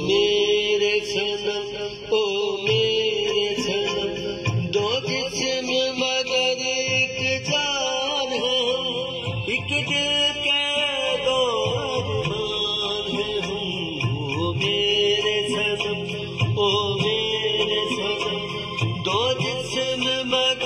मेरे सनम दो जिसम मगर एक है, एक दिल है। हम मेरे सनम, ओ मेरे सनम। दो जिसम मगर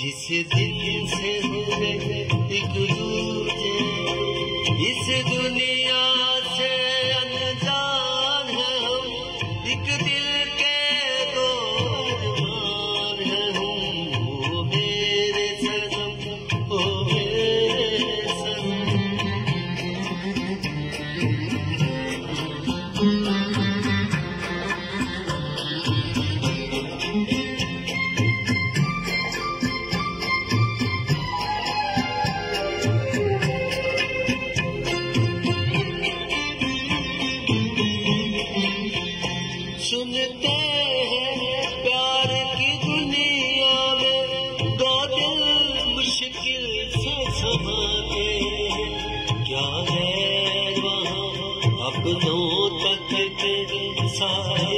जिस दिल से हुए एक दूजे इस सुनते हैं प्यार की दुनिया में। दो दिल मुश्किल से समाते क्या है वहाँ? अपनों तक के सारे